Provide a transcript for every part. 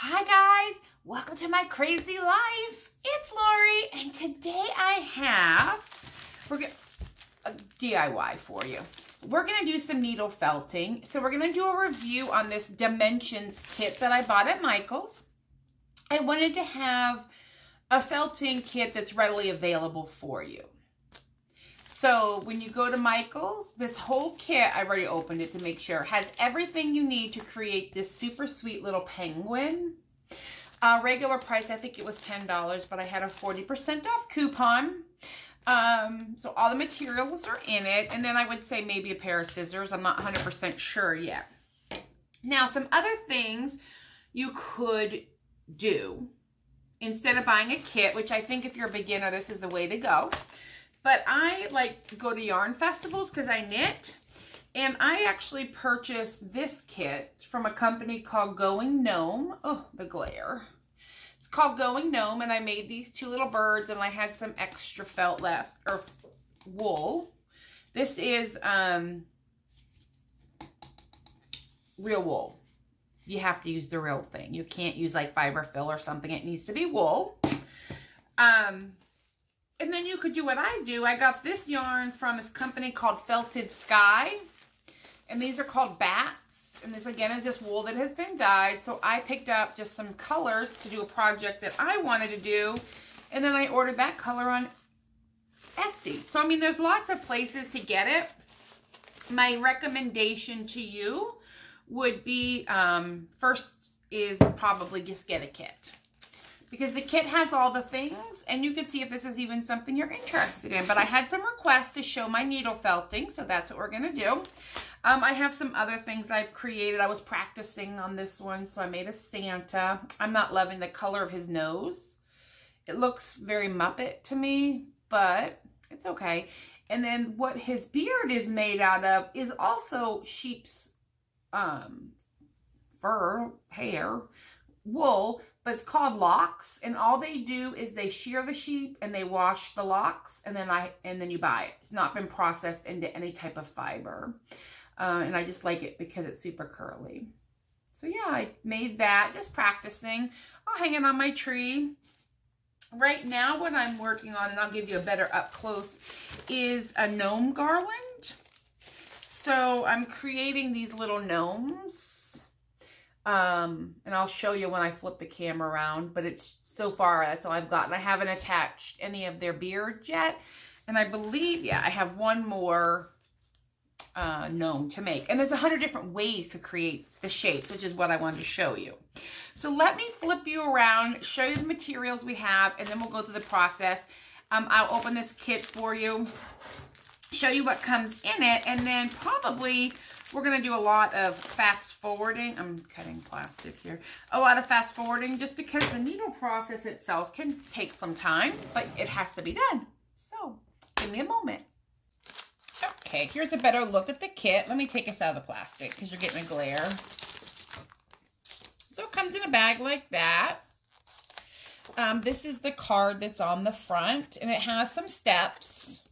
Hi guys, welcome to my crazy life. It's Lori and today I have we're gonna a DIY for you. We're gonna do some needle felting. So we're gonna do a review on this Dimensions kit that I bought at Michael's. I wanted to have a felting kit that's readily available for you. So when you go to Michael's, this whole kit, I've already opened it to make sure, has everything you need to create this super sweet little penguin. Uh, regular price, I think it was $10, but I had a 40% off coupon. Um, so all the materials are in it. And then I would say maybe a pair of scissors. I'm not 100% sure yet. Now, some other things you could do instead of buying a kit, which I think if you're a beginner, this is the way to go. But I like go to yarn festivals because I knit. And I actually purchased this kit from a company called Going Gnome. Oh, the glare. It's called Going Gnome, and I made these two little birds, and I had some extra felt left, or wool. This is um, real wool. You have to use the real thing. You can't use like fiber fill or something. It needs to be wool. Um, and then you could do what I do. I got this yarn from this company called Felted Sky. And these are called bats. And this again is just wool that has been dyed. So I picked up just some colors to do a project that I wanted to do. And then I ordered that color on Etsy. So I mean there's lots of places to get it. My recommendation to you would be um, first is probably just get a kit because the kit has all the things and you can see if this is even something you're interested in. But I had some requests to show my needle felting, so that's what we're to do. Um, I have some other things I've created. I was practicing on this one, so I made a Santa. I'm not loving the color of his nose. It looks very Muppet to me, but it's okay. And then what his beard is made out of is also sheep's um, fur, hair, wool, but it's called locks. And all they do is they shear the sheep and they wash the locks and then I and then you buy it. It's not been processed into any type of fiber. Uh, and I just like it because it's super curly. So yeah, I made that, just practicing. I'll hang it on my tree. Right now, what I'm working on, and I'll give you a better up close, is a gnome garland. So I'm creating these little gnomes um, and I'll show you when I flip the camera around, but it's so far, that's all I've gotten. I haven't attached any of their beards yet. And I believe, yeah, I have one more uh, gnome to make. And there's a hundred different ways to create the shapes, which is what I wanted to show you. So let me flip you around, show you the materials we have, and then we'll go through the process. Um, I'll open this kit for you, show you what comes in it, and then probably we're going to do a lot of fast forwarding. I'm cutting plastic here. A lot of fast forwarding just because the needle process itself can take some time, but it has to be done. So give me a moment. Okay, here's a better look at the kit. Let me take us out of the plastic because you're getting a glare. So it comes in a bag like that. Um, this is the card that's on the front, and it has some steps.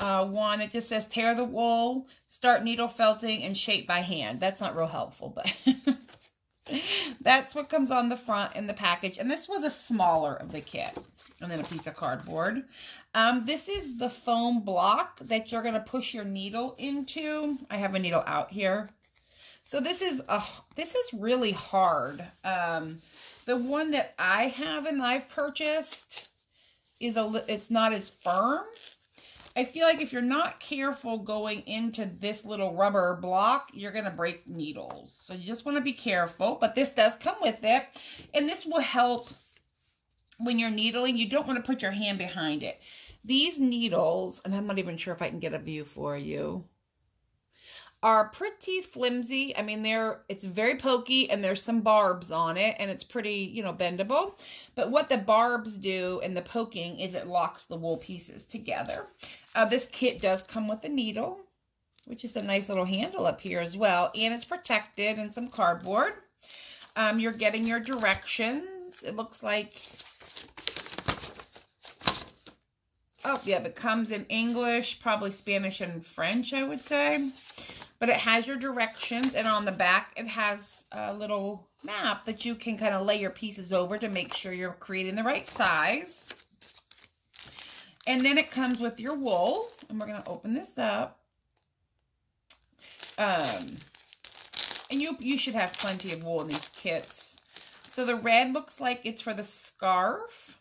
Uh, one, it just says tear the wool, start needle felting, and shape by hand. That's not real helpful, but that's what comes on the front in the package. And this was a smaller of the kit. And then a piece of cardboard. Um, this is the foam block that you're going to push your needle into. I have a needle out here. So this is a, this is really hard. Um, the one that I have and I've purchased is a it's not as firm I feel like if you're not careful going into this little rubber block, you're going to break needles. So you just want to be careful, but this does come with it. And this will help when you're needling. You don't want to put your hand behind it. These needles, and I'm not even sure if I can get a view for you are pretty flimsy. I mean, they're it's very pokey and there's some barbs on it and it's pretty, you know, bendable. But what the barbs do and the poking is it locks the wool pieces together. Uh, this kit does come with a needle, which is a nice little handle up here as well. And it's protected in some cardboard. Um, you're getting your directions. It looks like Oh, yeah, it comes in English, probably Spanish and French, I would say. But it has your directions, and on the back, it has a little map that you can kind of lay your pieces over to make sure you're creating the right size. And then it comes with your wool. And we're going to open this up. Um, and you, you should have plenty of wool in these kits. So the red looks like it's for the scarf.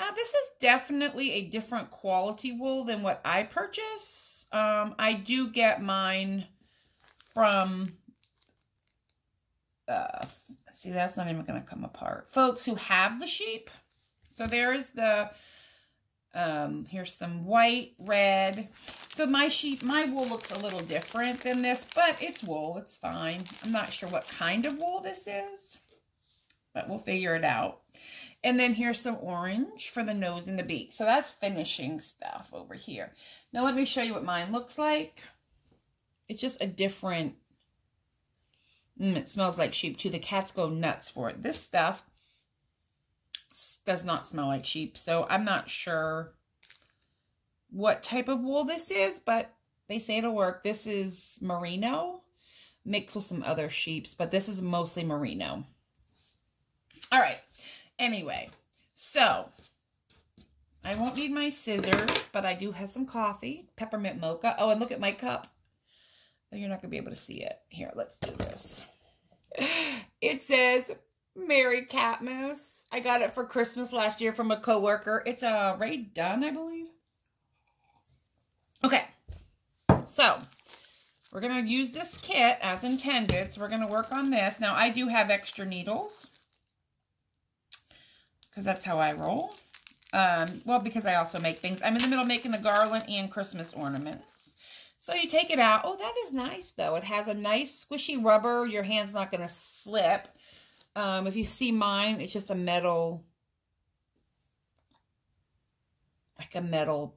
Uh, this is definitely a different quality wool than what I purchase. Um, I do get mine from, uh, see, that's not even going to come apart. Folks who have the sheep. So there's the um, here's some white, red. So my sheep, my wool looks a little different than this, but it's wool. It's fine. I'm not sure what kind of wool this is, but we'll figure it out. And then here's some orange for the nose and the beak. So that's finishing stuff over here. Now let me show you what mine looks like. It's just a different, mm, it smells like sheep too. The cats go nuts for it. This stuff does not smell like sheep. So I'm not sure what type of wool this is, but they say it'll work. This is merino mixed with some other sheeps, but this is mostly merino. All right. Anyway, so I won't need my scissors, but I do have some coffee, peppermint mocha. Oh, and look at my cup. You're not going to be able to see it. Here, let's do this. It says Merry Catmas. I got it for Christmas last year from a coworker. It's a Rae Dunn, I believe. Okay. So, we're going to use this kit as intended. So, we're going to work on this. Now, I do have extra needles. Because that's how I roll. Um, well, because I also make things. I'm in the middle making the garland and Christmas ornaments. So you take it out. Oh, that is nice, though. It has a nice squishy rubber. Your hand's not going to slip. Um, if you see mine, it's just a metal, like a metal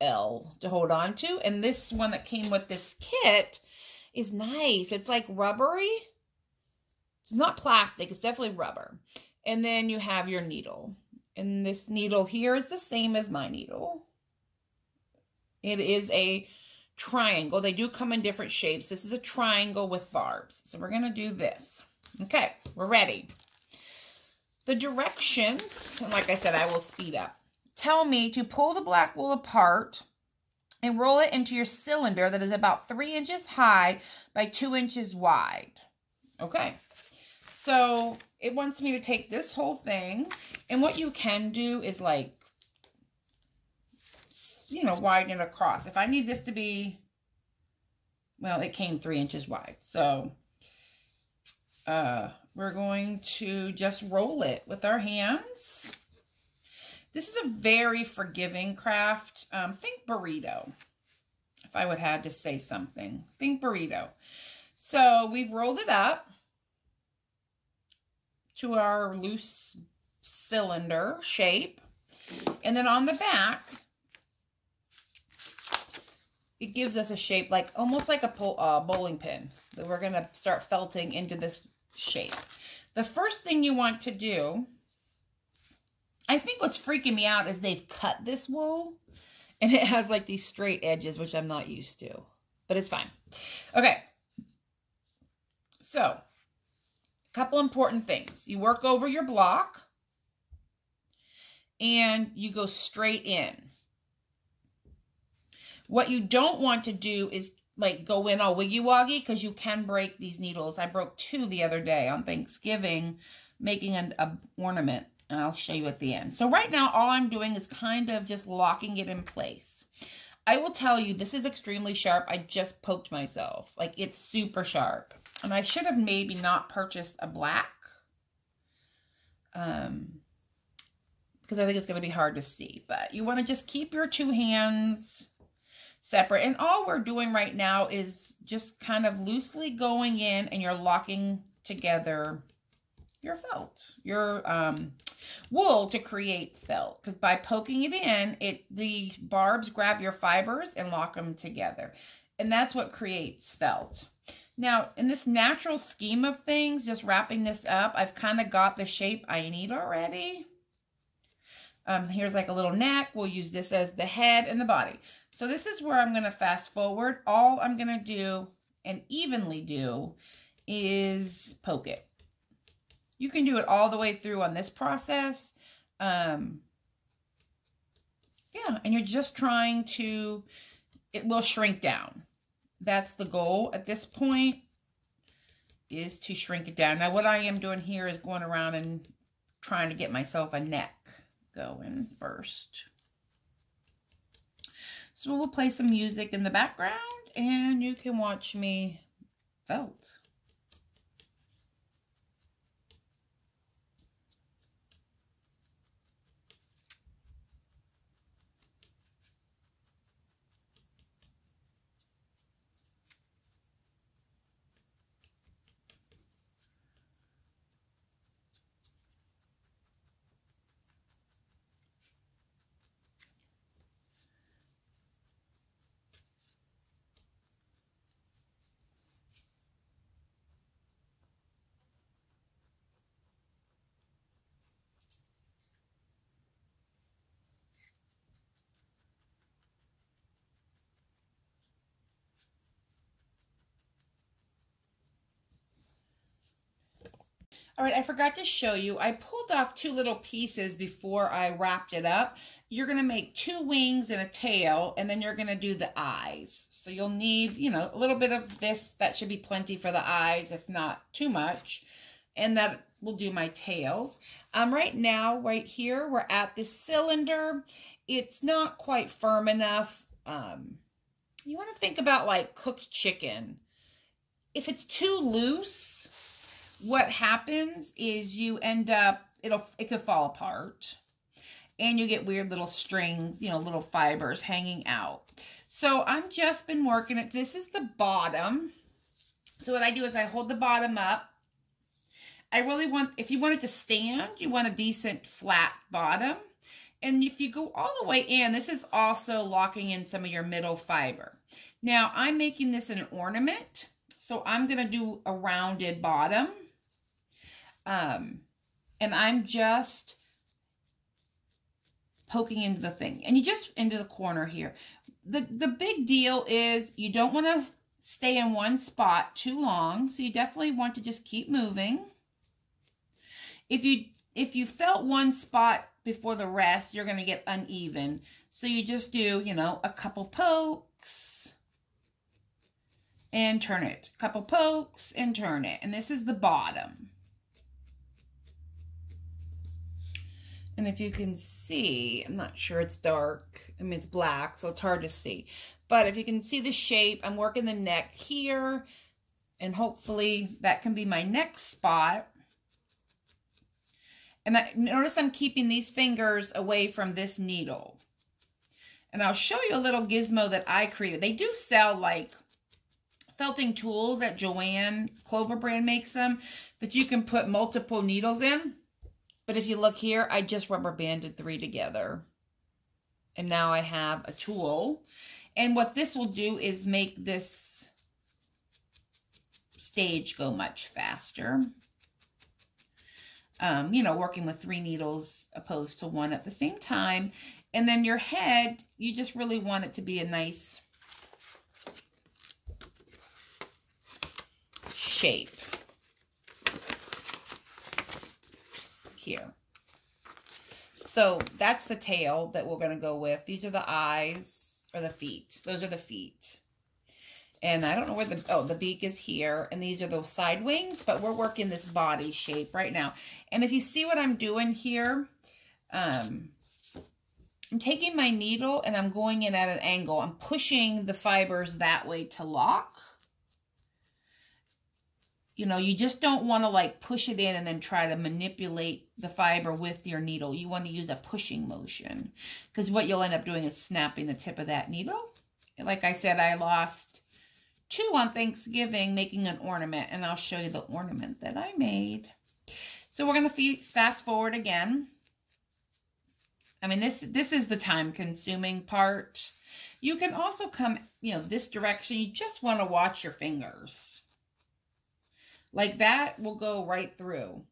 L to hold on to. And this one that came with this kit is nice. It's like rubbery. It's not plastic. It's definitely rubber. And then you have your needle. And this needle here is the same as my needle. It is a triangle. They do come in different shapes. This is a triangle with barbs. So we're going to do this. Okay, we're ready. The directions, and like I said, I will speed up, tell me to pull the black wool apart and roll it into your cylinder that is about three inches high by two inches wide. Okay, so it wants me to take this whole thing, and what you can do is like, you know, widen across. If I need this to be, well, it came three inches wide, so uh, we're going to just roll it with our hands. This is a very forgiving craft. Um, think burrito, if I would have to say something. Think burrito. So we've rolled it up to our loose cylinder shape. And then on the back, it gives us a shape like almost like a uh, bowling pin that we're going to start felting into this shape. The first thing you want to do, I think what's freaking me out is they've cut this wool and it has like these straight edges, which I'm not used to, but it's fine. Okay. So, a couple important things. You work over your block and you go straight in. What you don't want to do is like go in all wiggy woggy because you can break these needles. I broke two the other day on Thanksgiving making an a ornament and I'll show you at the end. So right now all I'm doing is kind of just locking it in place. I will tell you this is extremely sharp. I just poked myself. Like it's super sharp. And I should have maybe not purchased a black. Um, because I think it's going to be hard to see. But you want to just keep your two hands separate. And all we're doing right now is just kind of loosely going in and you're locking together your felt, your um, wool to create felt. Because by poking it in, it the barbs grab your fibers and lock them together. And that's what creates felt. Now, in this natural scheme of things, just wrapping this up, I've kind of got the shape I need already. Um, here's like a little neck. We'll use this as the head and the body. So this is where I'm going to fast forward. All I'm going to do and evenly do is poke it. You can do it all the way through on this process. Um, yeah, and you're just trying to, it will shrink down. That's the goal at this point is to shrink it down. Now what I am doing here is going around and trying to get myself a neck going first. So we'll play some music in the background and you can watch me felt. All right, I forgot to show you. I pulled off two little pieces before I wrapped it up. You're going to make two wings and a tail, and then you're going to do the eyes. So you'll need, you know, a little bit of this. That should be plenty for the eyes, if not too much. And that will do my tails. Um, right now, right here, we're at the cylinder. It's not quite firm enough. Um, you want to think about like cooked chicken. If it's too loose, what happens is you end up, it'll, it could fall apart and you get weird little strings, you know, little fibers hanging out. So I'm just been working it. This is the bottom. So what I do is I hold the bottom up. I really want, if you want it to stand, you want a decent flat bottom. And if you go all the way in, this is also locking in some of your middle fiber. Now I'm making this an ornament. So I'm going to do a rounded bottom. Um, and I'm just poking into the thing. And you just into the corner here. The, the big deal is you don't want to stay in one spot too long. So you definitely want to just keep moving. If you if you felt one spot before the rest, you're going to get uneven. So you just do, you know, a couple pokes and turn it. A couple pokes and turn it. And this is the bottom. And if you can see, I'm not sure it's dark. I mean, it's black, so it's hard to see. But if you can see the shape, I'm working the neck here. And hopefully that can be my next spot. And I, notice I'm keeping these fingers away from this needle. And I'll show you a little gizmo that I created. They do sell like felting tools that Joann Clover brand makes them that you can put multiple needles in. But if you look here, I just rubber banded three together. And now I have a tool. And what this will do is make this stage go much faster. Um, you know, working with three needles opposed to one at the same time. And then your head, you just really want it to be a nice shape. Here. So that's the tail that we're going to go with. These are the eyes or the feet. Those are the feet. And I don't know where the, oh, the beak is here. And these are those side wings, but we're working this body shape right now. And if you see what I'm doing here, um, I'm taking my needle and I'm going in at an angle. I'm pushing the fibers that way to lock you know, you just don't want to like push it in and then try to manipulate the fiber with your needle. You want to use a pushing motion because what you'll end up doing is snapping the tip of that needle. Like I said, I lost two on Thanksgiving making an ornament and I'll show you the ornament that I made. So we're going to fast forward again. I mean, this, this is the time consuming part. You can also come, you know, this direction. You just want to watch your fingers like that will go right through.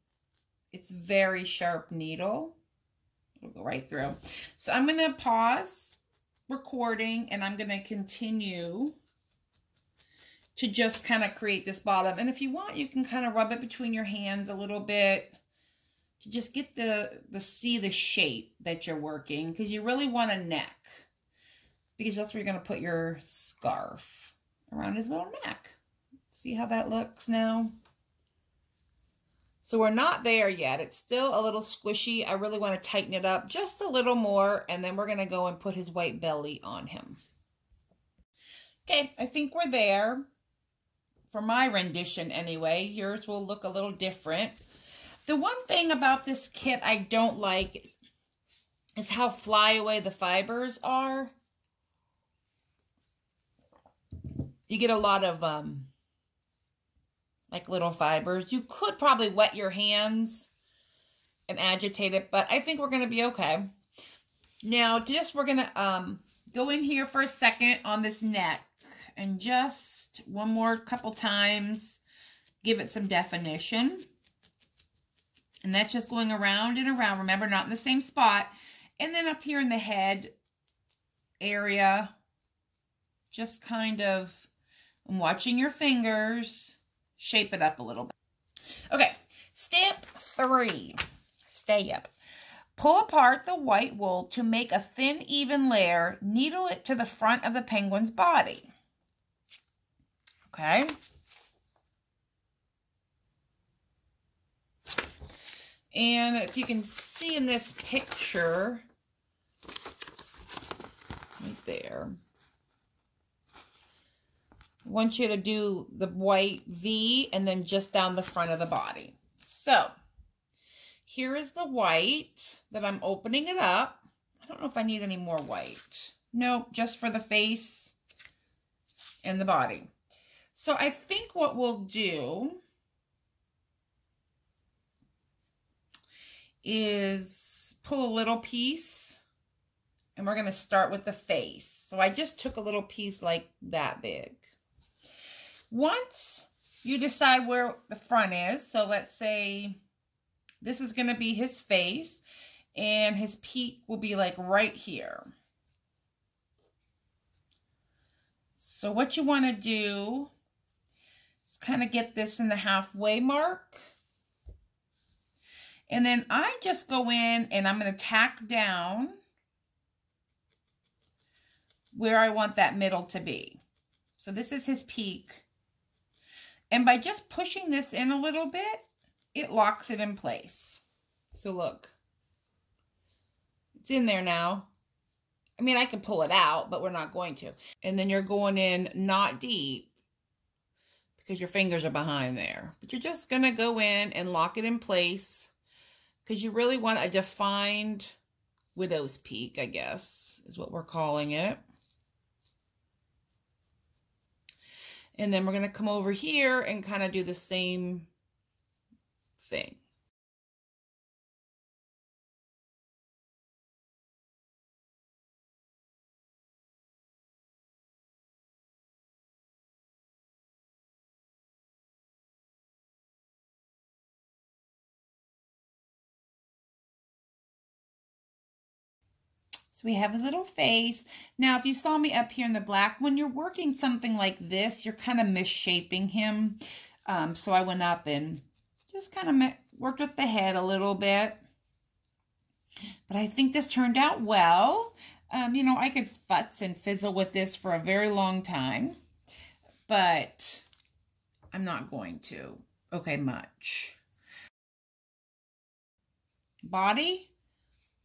It's very sharp needle. It'll go right through. So I'm going to pause recording and I'm going to continue to just kind of create this bottom. And if you want, you can kind of rub it between your hands a little bit to just get the, the see the shape that you're working because you really want a neck because that's where you're going to put your scarf around his little neck. See how that looks now? So we're not there yet. It's still a little squishy. I really want to tighten it up just a little more, and then we're going to go and put his white belly on him. Okay, I think we're there. For my rendition anyway. Yours will look a little different. The one thing about this kit I don't like is how flyaway the fibers are. You get a lot of um, like little fibers. You could probably wet your hands and agitate it, but I think we're going to be okay. Now, just we're going to um, go in here for a second on this neck and just one more couple times give it some definition. And that's just going around and around. Remember, not in the same spot. And then up here in the head area, just kind of I'm watching your fingers shape it up a little bit. Okay, step three, stay up. Pull apart the white wool to make a thin, even layer. Needle it to the front of the penguin's body. Okay. And if you can see in this picture, right there, want you to do the white V and then just down the front of the body. So here is the white that I'm opening it up. I don't know if I need any more white. No, just for the face and the body. So I think what we'll do is pull a little piece and we're going to start with the face. So I just took a little piece like that big. Once you decide where the front is, so let's say this is going to be his face and his peak will be like right here. So what you want to do is kind of get this in the halfway mark. And then I just go in and I'm going to tack down where I want that middle to be. So this is his peak. And by just pushing this in a little bit, it locks it in place. So look, it's in there now. I mean, I can pull it out, but we're not going to. And then you're going in not deep because your fingers are behind there. But you're just going to go in and lock it in place because you really want a defined widow's peak, I guess, is what we're calling it. And then we're going to come over here and kind of do the same thing. So we have his little face. Now, if you saw me up here in the black, when you're working something like this, you're kind of misshaping him. Um, so I went up and just kind of worked with the head a little bit. But I think this turned out well. Um, you know, I could futz and fizzle with this for a very long time. But I'm not going to. Okay, much. Body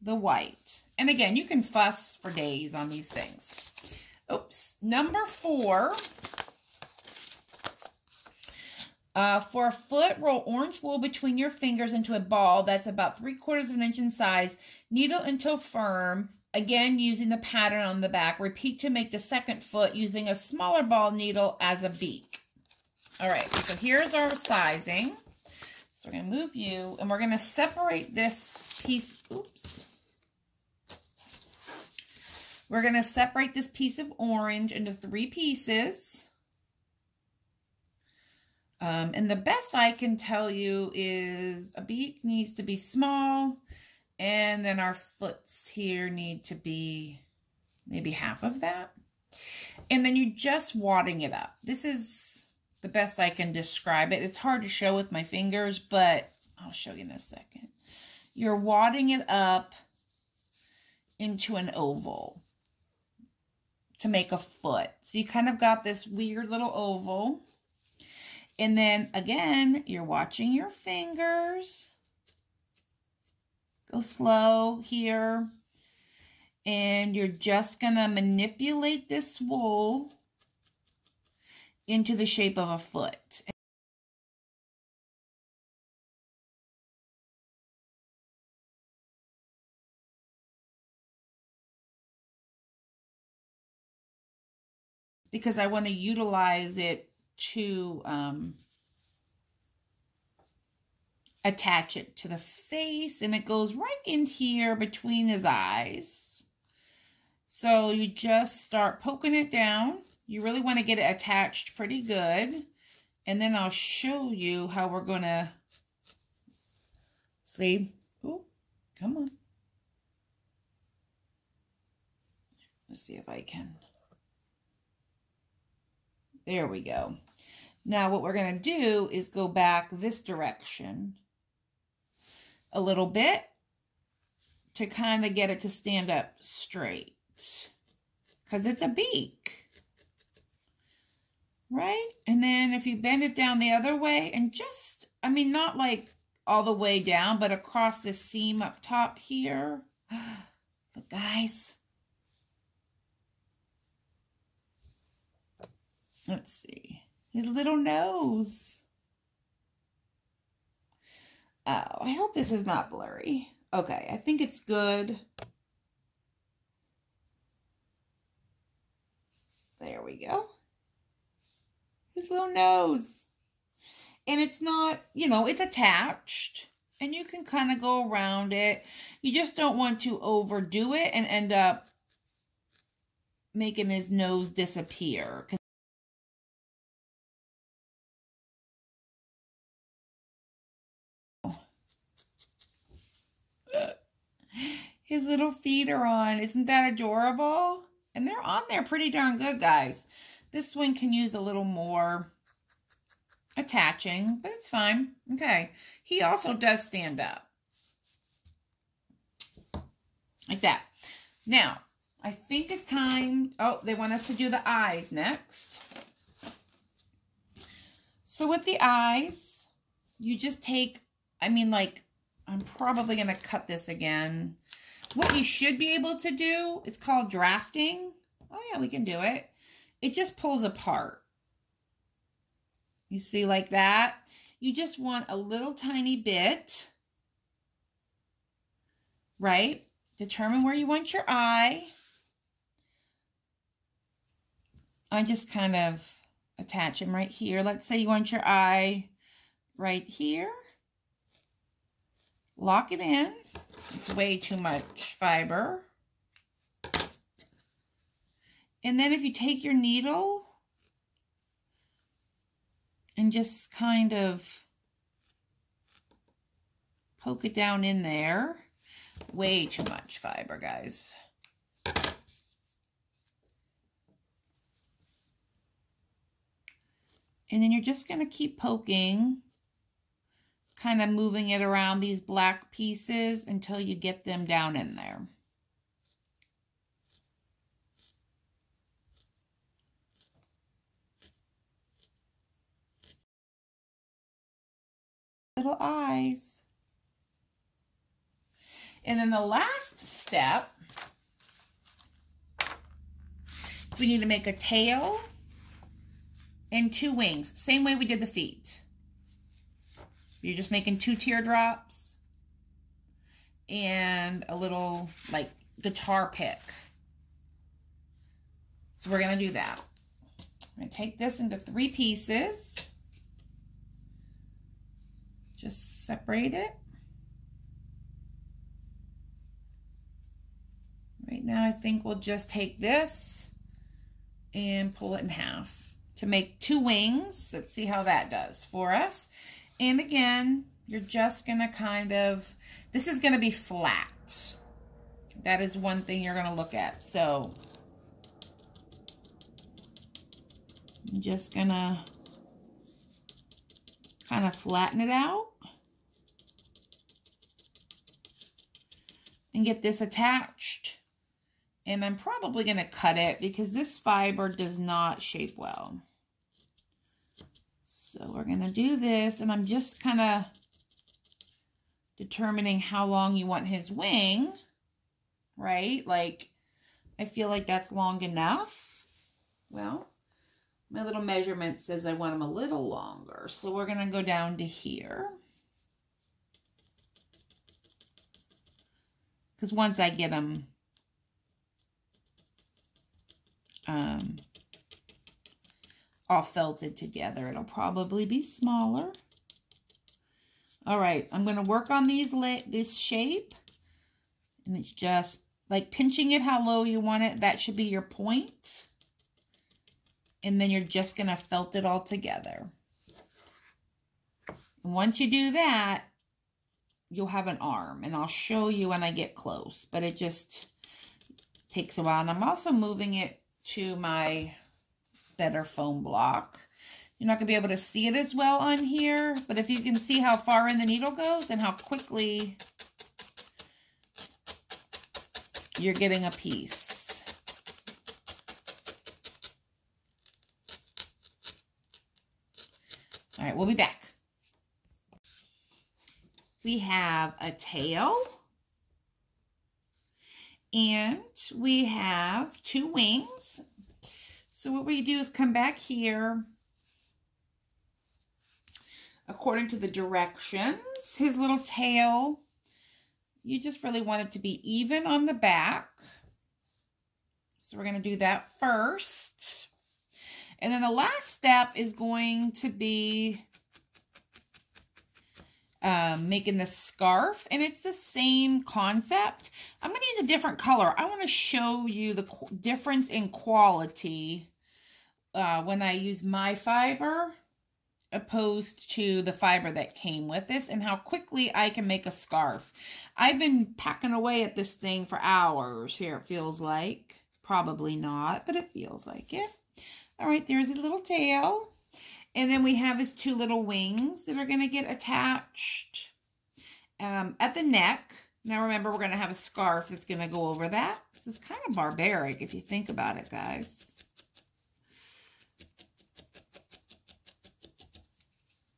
the white. And again, you can fuss for days on these things. Oops. Number four. Uh, for a foot, roll orange wool between your fingers into a ball that's about three quarters of an inch in size. Needle until firm. Again, using the pattern on the back. Repeat to make the second foot using a smaller ball needle as a beak. All right, so here's our sizing. So we're going to move you, and we're going to separate this piece. Oops. We're going to separate this piece of orange into three pieces. Um, and the best I can tell you is a beak needs to be small. And then our foots here need to be maybe half of that. And then you're just wadding it up. This is the best I can describe it. It's hard to show with my fingers, but I'll show you in a second. You're wadding it up into an oval to make a foot. So you kind of got this weird little oval. And then again, you're watching your fingers. Go slow here. And you're just going to manipulate this wool into the shape of a foot. Because I want to utilize it to um, attach it to the face and it goes right in here between his eyes. So you just start poking it down. You really want to get it attached pretty good. And then I'll show you how we're going to see. Oh, come on. Let's see if I can. There we go. Now what we're going to do is go back this direction a little bit to kind of get it to stand up straight because it's a beak right? And then if you bend it down the other way and just, I mean, not like all the way down, but across this seam up top here. Look, guys. Let's see. His little nose. Oh, I hope this is not blurry. Okay, I think it's good. There we go his little nose. And it's not, you know, it's attached and you can kind of go around it. You just don't want to overdo it and end up making his nose disappear. His little feet are on. Isn't that adorable? And they're on there pretty darn good, guys. This one can use a little more attaching, but it's fine. Okay. He also does stand up. Like that. Now, I think it's time. Oh, they want us to do the eyes next. So with the eyes, you just take, I mean, like, I'm probably going to cut this again. What you should be able to do, it's called drafting. Oh, yeah, we can do it it just pulls apart. You see like that? You just want a little tiny bit, right? Determine where you want your eye. I just kind of attach them right here. Let's say you want your eye right here. Lock it in. It's way too much fiber. And then if you take your needle and just kind of poke it down in there, way too much fiber, guys. And then you're just going to keep poking, kind of moving it around these black pieces until you get them down in there. little eyes. And then the last step is we need to make a tail and two wings. Same way we did the feet. You're just making two teardrops and a little like guitar pick. So we're going to do that. I'm going to take this into three pieces. Just separate it. Right now, I think we'll just take this and pull it in half to make two wings. Let's see how that does for us. And again, you're just going to kind of, this is going to be flat. That is one thing you're going to look at. So I'm just going to kind of flatten it out. And get this attached. And I'm probably going to cut it because this fiber does not shape well. So we're going to do this and I'm just kind of determining how long you want his wing, right? Like, I feel like that's long enough. Well, my little measurement says I want them a little longer. So we're going to go down to here. Because once I get them um, all felted together, it'll probably be smaller. All right, I'm going to work on these this shape. And it's just like pinching it how low you want it. That should be your point. And then you're just going to felt it all together. And once you do that, you'll have an arm. And I'll show you when I get close. But it just takes a while. And I'm also moving it to my better foam block. You're not going to be able to see it as well on here, but if you can see how far in the needle goes and how quickly you're getting a piece. All right, we'll be back. We have a tail. And we have two wings. So what we do is come back here according to the directions. His little tail, you just really want it to be even on the back. So we're going to do that first. And then the last step is going to be um, making the scarf. And it's the same concept. I'm going to use a different color. I want to show you the difference in quality uh, when I use my fiber opposed to the fiber that came with this and how quickly I can make a scarf. I've been packing away at this thing for hours here, it feels like. Probably not, but it feels like it. All right, there's his little tail. And then we have his two little wings that are going to get attached um, at the neck. Now remember, we're going to have a scarf that's going to go over that. This is kind of barbaric if you think about it, guys.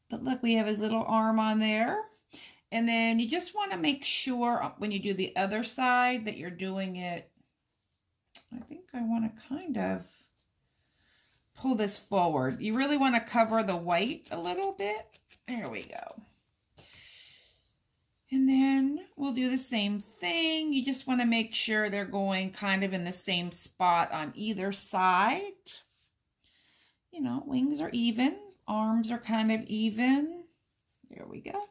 But look, we have his little arm on there. And then you just want to make sure uh, when you do the other side that you're doing it. I think I want to kind of pull this forward. You really want to cover the white a little bit. There we go. And then we'll do the same thing. You just want to make sure they're going kind of in the same spot on either side. You know, wings are even. Arms are kind of even. There we go.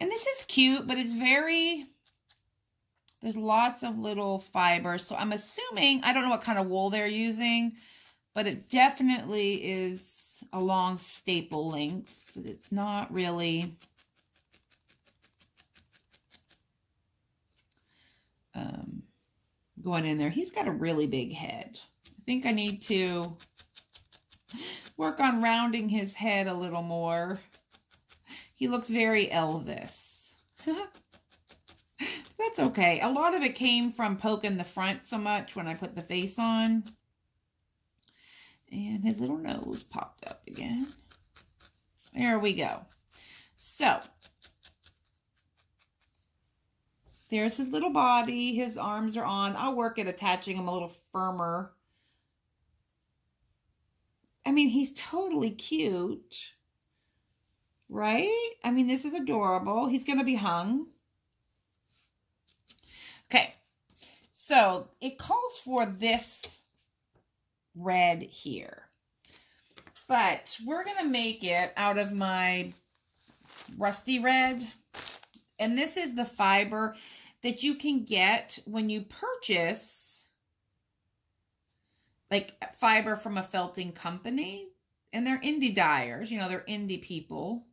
And this is cute, but it's very, there's lots of little fibers. So I'm assuming, I don't know what kind of wool they're using, but it definitely is a long staple length. It's not really, going in there. He's got a really big head. I think I need to work on rounding his head a little more. He looks very Elvis. That's okay. A lot of it came from poking the front so much when I put the face on. And his little nose popped up again. There we go. So, There's his little body. His arms are on. I'll work at attaching him a little firmer. I mean, he's totally cute. Right? I mean, this is adorable. He's going to be hung. Okay. So, it calls for this red here. But we're going to make it out of my rusty red. And this is the fiber that you can get when you purchase like fiber from a felting company. And they're indie dyers, you know, they're indie people.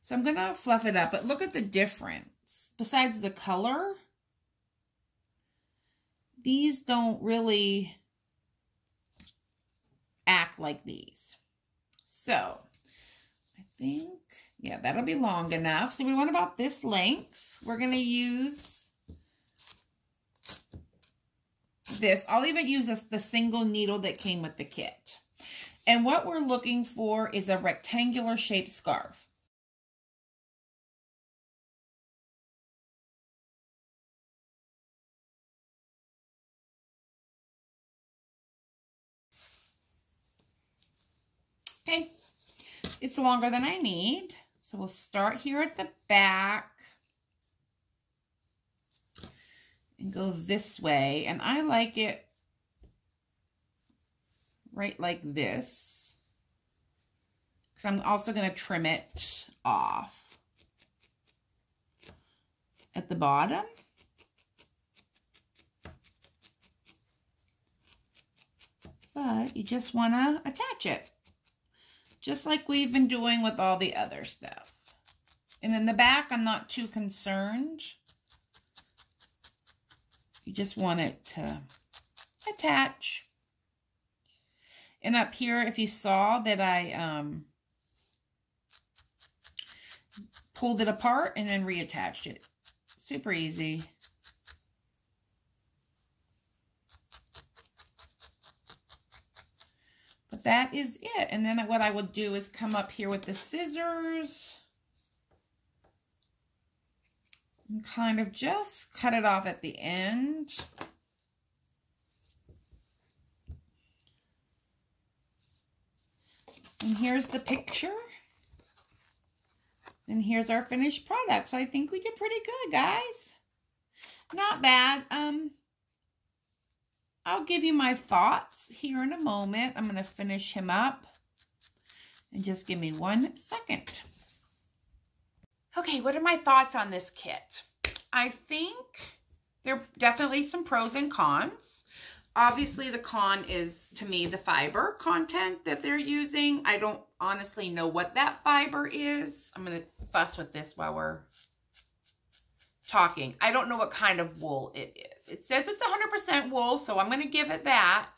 So I'm going to fluff it up. But look at the difference. Besides the color, these don't really act like these. So I think, yeah, that'll be long enough. So we want about this length. We're going to use this. I'll even use the single needle that came with the kit. And what we're looking for is a rectangular shaped scarf. Okay, it's longer than I need. So we'll start here at the back and go this way. And I like it right like this. Because I'm also going to trim it off at the bottom. But you just want to attach it just like we've been doing with all the other stuff. And in the back, I'm not too concerned. You just want it to attach. And up here, if you saw that I um, pulled it apart and then reattached it. Super easy. But that is it. And then what I will do is come up here with the scissors and kind of just cut it off at the end. And here's the picture. And here's our finished product. So I think we did pretty good, guys. Not bad. Um, I'll give you my thoughts here in a moment. I'm going to finish him up. And just give me one second. Okay, what are my thoughts on this kit? I think there are definitely some pros and cons. Obviously, the con is, to me, the fiber content that they're using. I don't honestly know what that fiber is. I'm going to fuss with this while we're talking. I don't know what kind of wool it is. It says it's 100% wool, so I'm going to give it that.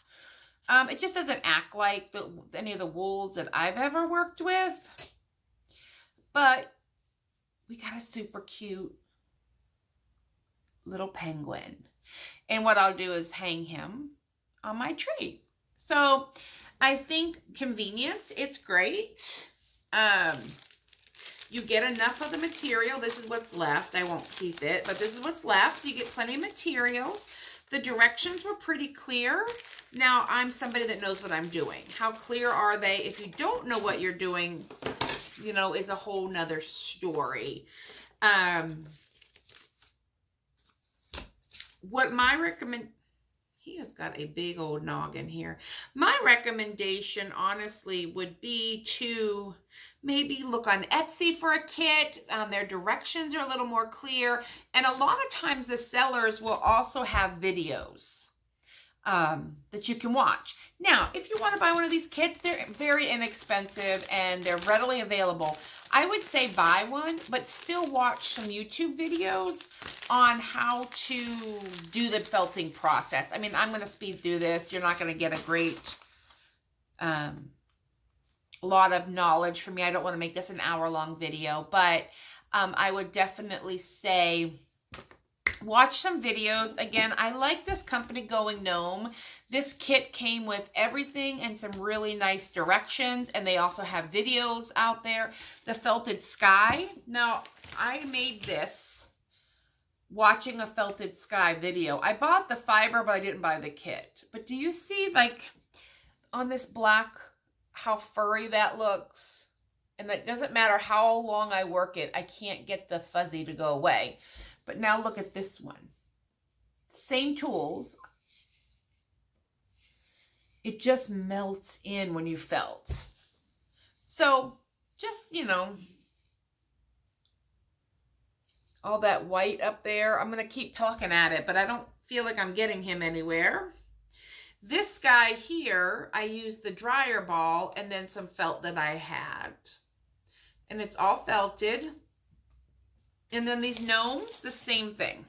Um, it just doesn't act like the, any of the wools that I've ever worked with. But we got a super cute little penguin. And what I'll do is hang him on my tree. So I think convenience, it's great. Um, you get enough of the material. This is what's left. I won't keep it, but this is what's left. So you get plenty of materials. The directions were pretty clear. Now, I'm somebody that knows what I'm doing. How clear are they? If you don't know what you're doing, you know, is a whole nother story. Um, what my recommend he has got a big old noggin here. My recommendation, honestly, would be to maybe look on Etsy for a kit. Um, their directions are a little more clear. And a lot of times the sellers will also have videos um, that you can watch. Now, if you want to buy one of these kits, they're very inexpensive and they're readily available. I would say buy one, but still watch some YouTube videos on how to do the felting process. I mean, I'm going to speed through this. You're not going to get a great um, lot of knowledge from me. I don't want to make this an hour-long video, but um, I would definitely say watch some videos. Again, I like this company Going Gnome. This kit came with everything and some really nice directions, and they also have videos out there. The Felted Sky. Now, I made this watching a Felted Sky video. I bought the fiber, but I didn't buy the kit. But do you see, like, on this black, how furry that looks? And it doesn't matter how long I work it, I can't get the fuzzy to go away. But now look at this one. Same tools. It just melts in when you felt. So just, you know, all that white up there. I'm going to keep talking at it, but I don't feel like I'm getting him anywhere. This guy here, I used the dryer ball and then some felt that I had. And it's all felted. And then these gnomes, the same thing.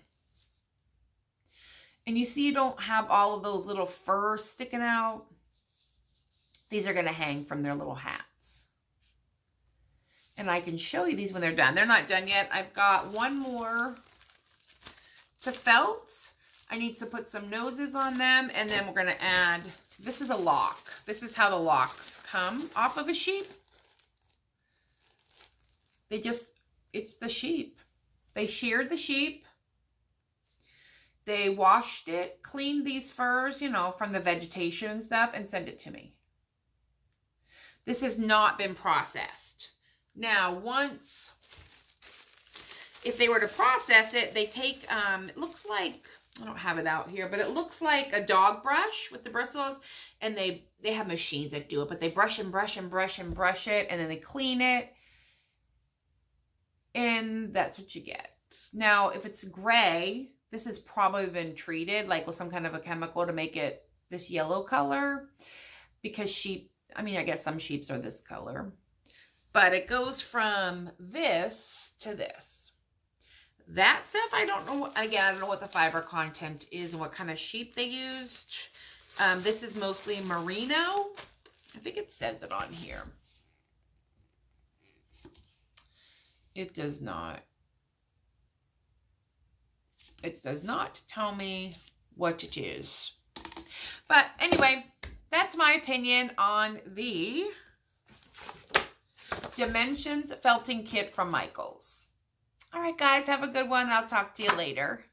And you see you don't have all of those little furs sticking out. These are going to hang from their little hats. And I can show you these when they're done. They're not done yet. I've got one more to felt. I need to put some noses on them. And then we're going to add, this is a lock. This is how the locks come off of a sheep. They just, it's the sheep. They sheared the sheep. They washed it, cleaned these furs, you know, from the vegetation and stuff, and sent it to me. This has not been processed. Now, once, if they were to process it, they take, um, it looks like, I don't have it out here, but it looks like a dog brush with the bristles, and they, they have machines that do it, but they brush and brush and brush and brush it, and then they clean it, and that's what you get. Now, if it's gray, this has probably been treated like with some kind of a chemical to make it this yellow color because sheep, I mean, I guess some sheeps are this color, but it goes from this to this. That stuff, I don't know. Again, I don't know what the fiber content is and what kind of sheep they used. Um, this is mostly merino. I think it says it on here. It does not. It does not tell me what to choose. But anyway, that's my opinion on the Dimensions Felting Kit from Michaels. All right, guys, have a good one. I'll talk to you later.